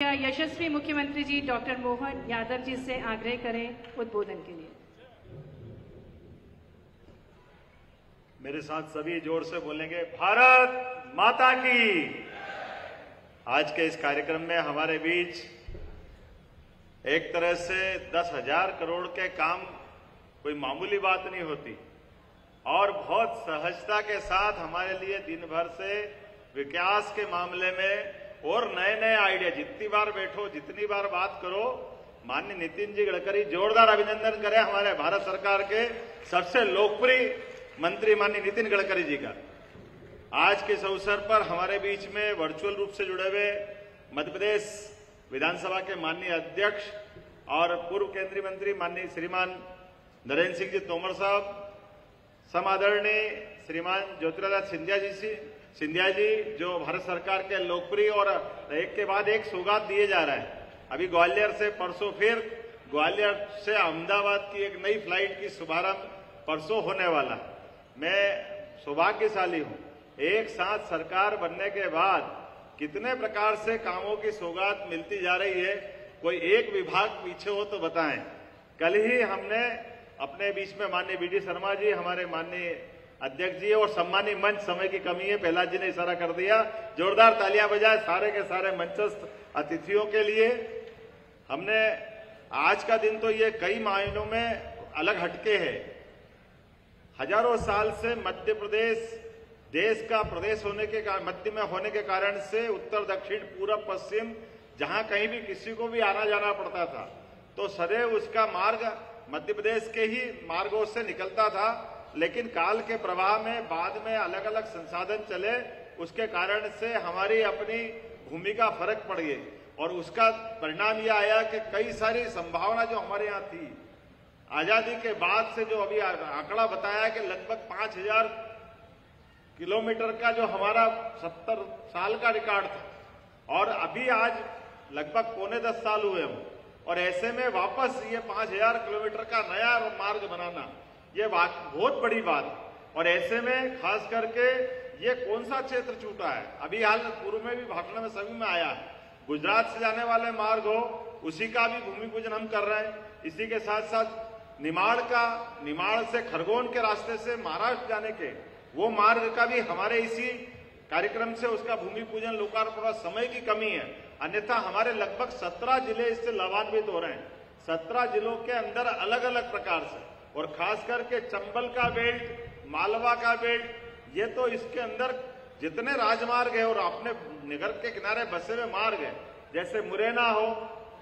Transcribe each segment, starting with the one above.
यशस्वी मुख्यमंत्री जी डॉक्टर मोहन यादव जी से आग्रह करें उद्बोधन के लिए? मेरे साथ सभी ज़ोर से बोलेंगे, भारत माता की। आज के इस कार्यक्रम में हमारे बीच एक तरह से दस हज़ार करोड़ के काम कोई मामूली बात नहीं होती। और बहुत सहजता के साथ हमारे लिए दिन भर से विकास के मामले में और नए नए आइडिया, जितनी बार बैठो, जितनी बार बात करो, माननीय नितिन जी गडकरी जोरदार अभिनंदन करें हमारे भारत सरकार के सबसे लोकप्रिय मंत्री माननीय नितिन गडकरी जी का। आज के इस अवसर पर हमारे बीच में वर्चुअल रूप से जुड़े हुए मध्यप्रदेश विधानसभा के माननीय अध्यक्ष और पूर्व केंद्रीय मंत्री माननीय श्रीमान नरेंद्र सिंह जी तोमर साहब, समादरणीय श्रीमान ज्योतिरादित्य सिंधिया जी सिंधिया जी, जो भारत सरकार के लोकप्रिय और एक के बाद एक सौगात दिए जा रहे हैं। अभी ग्वालियर से परसों फिर, ग्वालियर से अहमदाबाद की एक नई फ़्लाइट की शुभारंभ परसों होने वाला। मैं सौभाग्यशाली हूँ। एक साथ सरकार बनने के बाद कितने प्रकार से कामों की सौगात मिलती जा रही है, कोई एक विभाग पीछे हो तो बताएँ। कल ही हमने अपने बीच में माननीय बीडी शर्मा जी, हमारे माननीय अध्यक्ष जी और सम्मानी मंच समय की कमी है प्रहलाद जी ने इशारा कर दिया। जोरदार तालियाँ बजाए सारे के सारे मंचस्थ अतिथियों के लिए। हमने आज का दिन तो ये कई मायनों में अलग हटके है। हज़ारों साल से मध्य प्रदेश, देश का प्रदेश होने के मध्य में होने के कारण से उत्तर, दक्षिण पूर्व पश्चिम, जहाँ कहीं भी किसी को भी आना जाना पड़ता था तो सदैव उसका मार्ग मध्य प्रदेश के ही मार्गों से निकलता था। लेकिन काल के प्रवाह में, बाद में अलग अलग संसाधन चले, उसके कारण से हमारी अपनी भूमिका फ़र्क पड़ गई। और उसका परिणाम यह आया कि कई सारी संभावना जो हमारे यहाँ थी, आज़ादी के बाद से जो अभी आंकड़ा बताया कि लगभग पाँच हज़ार किलोमीटर का जो हमारा सत्तर साल का रिकॉर्ड था। और अभी आज लगभग पौने दस साल हुए हम और ऐसे में वापस ये पाँच हज़ार किलोमीटर का नया मार्ग बनाना ये बात बहुत बड़ी बात है। और ऐसे में खास करके ये कौन सा क्षेत्र छूटा है? अभी हाल पूर्व में भी भाषण में सभी में आया है। गुजरात से जाने वाले मार्ग हो, उसी का भी भूमि पूजन हम कर रहे हैं। इसी के साथ साथ निमाड़ का, निमाड़ से खरगोन के रास्ते से महाराष्ट्र जाने के, वो मार्ग का भी हमारे इसी कार्यक्रम से उसका भूमि पूजन, लोकार्पण समय की कमी है। अन्यथा हमारे लगभग सत्रह ज़िले इससे लाभान्वित हो रहे हैं। सत्रह जिलों के अंदर अलग अलग प्रकार से। और खास करके चंबल का बेल्ट, मालवा का बेल्ट, ये तो इसके अंदर जितने राजमार्ग है और अपने निगर के किनारे बसे हुए मार्ग है, जैसे मुरैना हो,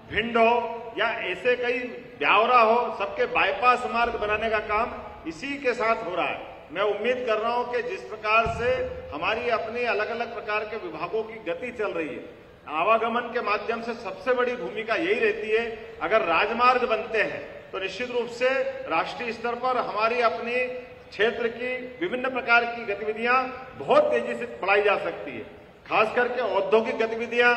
भिंड हो, या ऐसे कई ब्यावरा हो, सबके बाईपास मार्ग बनाने का काम इसी के साथ हो रहा है। मैं उम्मीद कर रहा हूँ कि जिस प्रकार से हमारी अपनी अलग अलग प्रकार के विभागों की गति चल रही है, आवागमन के माध्यम से सबसे बड़ी भूमिका यही रहती है, अगर राजमार्ग बनते हैं तो निश्चित रूप से राष्ट्रीय स्तर पर हमारी अपनी क्षेत्र की विभिन्न प्रकार की गतिविधियाँ बहुत तेज़ी से बढ़ाई जा सकती है। खास करके औद्योगिक गतिविधियाँ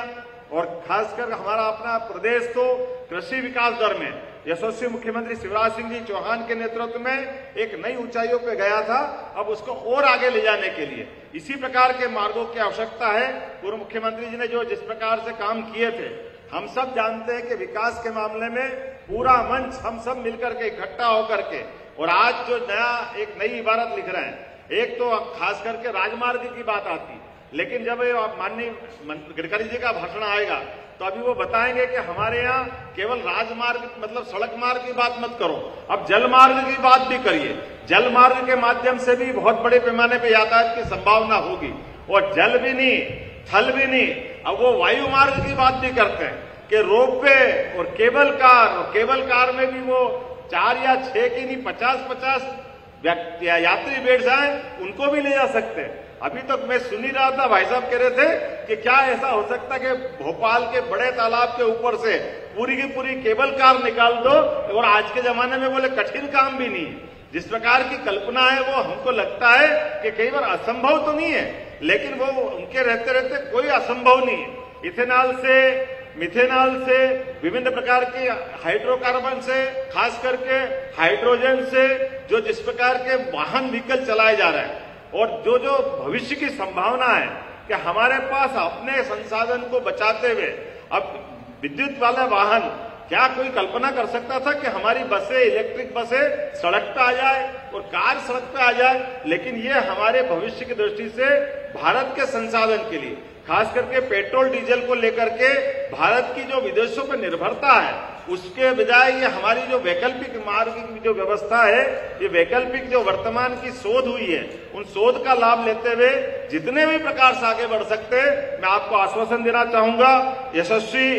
और खासकर हमारा अपना प्रदेश तो कृषि विकास दर में। यशस्वी मुख्यमंत्री शिवराज सिंह जी चौहान के नेतृत्व में एक नई ऊंचाइयों पर गया था, अब उसको और आगे ले जाने के लिए। इसी प्रकार के मार्गों की आवश्यकता है। पूर्व मुख्यमंत्री जी ने जो जिस प्रकार से काम किए थे हम सब जानते हैं कि विकास के मामले में पूरा मंच हम सब मिलकर के इकट्ठा होकर के, और आज जो नया एक नई इबारत लिख रहे हैं, एक तो खास करके राजमार्ग की बात आती, लेकिन जब ये माननीय गडकरी जी का भाषण आएगा तो अभी वो बताएँगे कि हमारे यहाँ केवल राजमार्ग मतलब सड़क मार्ग की बात मत करो, अब जल मार्ग की बात भी करिए। जल मार्ग के माध्यम से भी बहुत बड़े पैमाने पर यातायात की संभावना होगी, और जल भी नहीं, थल भी नहीं अब वो वायु मार्ग की बात भी करते हैं कि रोपवे और केबल कार, और केबल कार में भी वो चार या छह की नहीं पचास पचास यात्री बैठ जाए उनको भी ले जा सकते हैं। अभी तक मैं सुन ही रहा था, भाई साहब कह रहे थे कि क्या ऐसा हो सकता है कि भोपाल के बड़े तालाब के ऊपर से पूरी की पूरी केबल कार निकाल दो, और आज के जमाने में बोले कठिन काम भी नहीं जिस प्रकार की कल्पना है, वो हमको लगता है कि कई बार असंभव तो नहीं है। लेकिन वो उनके रहते रहते कोई असंभव नहीं है। इथेनॉल से, मिथेनॉल से, विभिन्न प्रकार के हाइड्रोकार्बन से, खास करके हाइड्रोजन से, जो जिस प्रकार के वाहन व्हीकल चलाए जा रहे हैं। और जो जो भविष्य की संभावना है कि हमारे पास अपने संसाधन को बचाते हुए अब विद्युत वाले वाहन क्या कोई कल्पना कर सकता था कि हमारी बसें, इलेक्ट्रिक बसें सड़क पे आ जाए और कार सड़क पे आ जाए, लेकिन ये हमारे भविष्य की दृष्टि से भारत के संसाधन के लिए, खास करके पेट्रोल, डीजल को लेकर के भारत की जो विदेशों पर निर्भरता है, उसके बजाय ये हमारी जो वैकल्पिक मार्ग की जो व्यवस्था है, ये वैकल्पिक जो वर्तमान की शोध हुई है, उन शोध का लाभ लेते हुए जितने भी प्रकार से आगे बढ़ सकते हैं, मैं आपको आश्वासन देना चाहूँगा, यशस्वी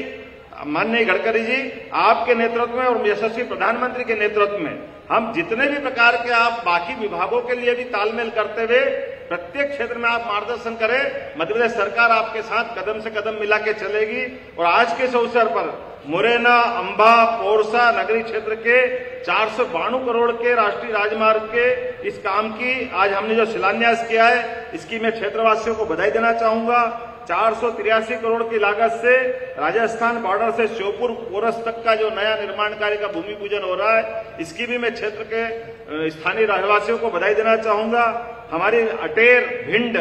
माननीय गडकरी जी, आपके नेतृत्व में और यशस्वी प्रधानमंत्री के नेतृत्व में हम जितने भी प्रकार के आप बाकी विभागों के लिए भी तालमेल करते हुए प्रत्येक क्षेत्र में आप मार्गदर्शन करें मध्य प्रदेश सरकार आपके साथ कदम से कदम मिला के चलेगी। और आज के इस अवसर पर मुरैना, अंबा, पोरसा नगरी क्षेत्र के चार सौ करोड़ के राष्ट्रीय राजमार्ग के इस काम की आज हमने जो शिलान्यास किया है, इसकी मैं क्षेत्रवासियों को बधाई देना चाहूँगा। चार सौ तिरासी करोड़ की लागत से राजस्थान बॉर्डर से श्योपुर कोरस तक का जो नया निर्माण कार्य का भूमि पूजन हो रहा है, इसकी भी मैं क्षेत्र के स्थानीय रहवासियों को बधाई देना चाहूँगा। हमारी अटेर भिंड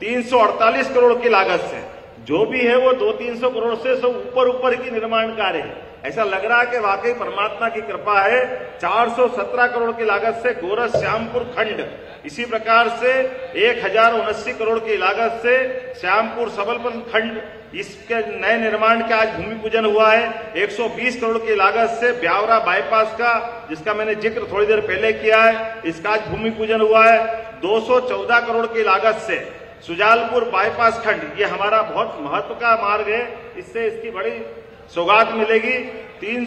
348 करोड़ की लागत से, जो भी है वो दो तीन सौ करोड़ से सब ऊपर ऊपर की निर्माण कार्य है। ऐसा लग रहा है कि वाकई परमात्मा की कृपा है। 417 करोड़ की लागत से गोरख श्यामपुर खंड, इसी प्रकार से एक करोड़ की लागत से श्यामपुर सबलपन खंड, इसके नए निर्माण का आज भूमि पूजन हुआ है। 120 करोड़ की लागत से ब्यावरा बाईपास का, जिसका मैंने ज़िक्र थोड़ी देर पहले किया है, इसका आज भूमि पूजन हुआ है। 214 करोड़ की लागत से सुजालपुर बाईपास खंड, ये हमारा बहुत महत्व का मार्ग है। इससे इसकी बड़ी सौगात मिलेगी। तीन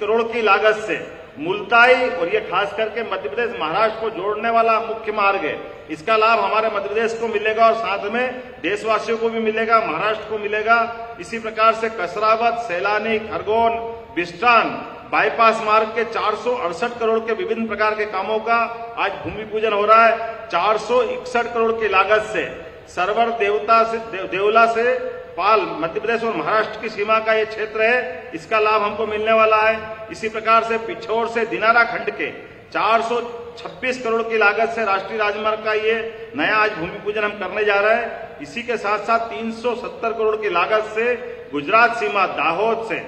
करोड़ की लागत से। मुल्ताई, और ये खास करके मध्य प्रदेश, महाराष्ट्र को जोड़ने वाला मुख्य मार्ग है। इसका लाभ हमारे मध्य प्रदेश को मिलेगा और साथ में देशवासियों को भी मिलेगा, महाराष्ट्र को मिलेगा। इसी प्रकार से कसरावत, सैलानी, खरगोन, बिस्टान, बाईपास मार्ग के चार सौ अड़सठ करोड़ के विभिन्न प्रकार के कामों का आज भूमि पूजन हो रहा है। चार सौ इकसठ करोड़ की लागत से। सरवर देवता से देवला से पाल मध्य प्रदेश और महाराष्ट्र की सीमा का ये क्षेत्र है, इसका लाभ हमको मिलने वाला है। इसी प्रकार से पिछोर से दिनारा खंड के 426 करोड़ की लागत से राष्ट्रीय राजमार्ग का ये नया आज भूमि पूजन हम करने जा रहे हैं। इसी के साथ साथ 370 करोड़ की लागत से गुजरात सीमा दाहोद से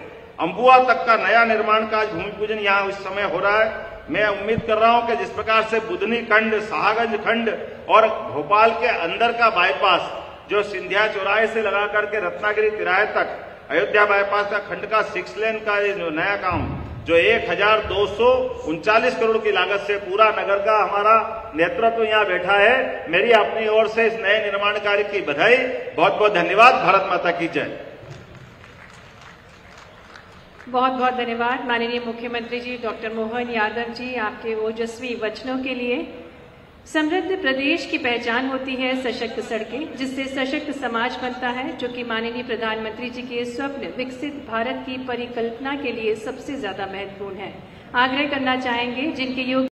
अंबुआ तक का नया निर्माण का आज भूमि पूजन यहाँ इस समय हो रहा है। मैं उम्मीद कर रहा हूँ कि जिस प्रकार से बुधनी खंड शाहगंज खंड और भोपाल के अंदर का बाईपास जो सिंधिया चौराहे से लगा करके रत्नागिरी तिराहे तक, अयोध्या बाईपास का खंड का सिक्स लेन का जो नया काम, जो एक हज़ार दो सौ उनचालीस करोड़ की लागत से पूरा नगर का हमारा नेतृत्व यहाँ बैठा है, मेरी अपनी ओर से इस नए निर्माण कार्य की बधाई बहुत बहुत धन्यवाद, भारत माता की जय। बहुत बहुत धन्यवाद, माननीय मुख्यमंत्री जी, डॉक्टर मोहन यादव जी, आपके ओजस्वी वचनों के लिए। समृद्ध प्रदेश की पहचान होती है सशक्त सड़कें, जिससे सशक्त समाज बनता है, जो कि माननीय प्रधानमंत्री जी के स्वप्न विकसित भारत की परिकल्पना के लिए सबसे ज़्यादा महत्वपूर्ण है। आग्रह करना चाहेंगे जिनके योग